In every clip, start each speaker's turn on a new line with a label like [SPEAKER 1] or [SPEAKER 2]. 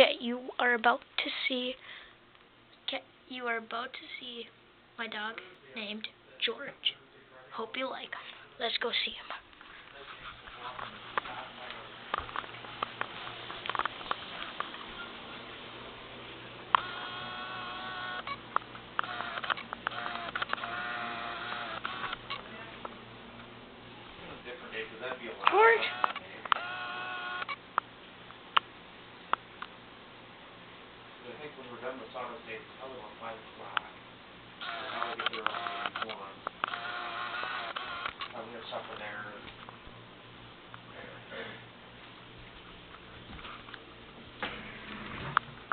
[SPEAKER 1] Okay, you are about to see. Okay, you are about to see my dog named George. Hope you like him. Let's go see him. George.
[SPEAKER 2] I think when we're done with Summer State, probably want to find a flag. How we get there on the one. Have their stuff in there.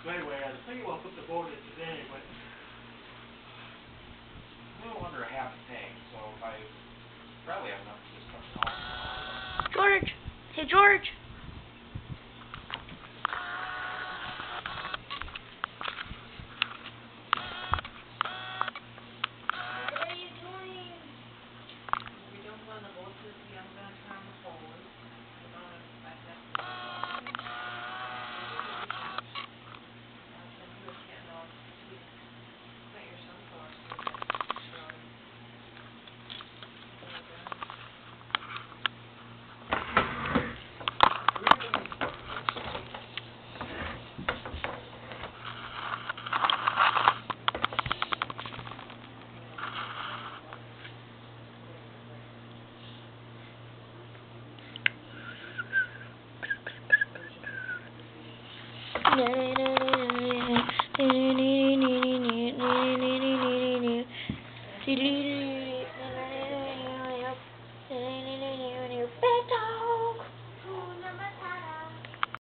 [SPEAKER 2] So anyway, I was thinking about putting the boat in today, but I'm a little under a half a tank, so I probably have enough to just cut it off.
[SPEAKER 1] George. Hey, George. name.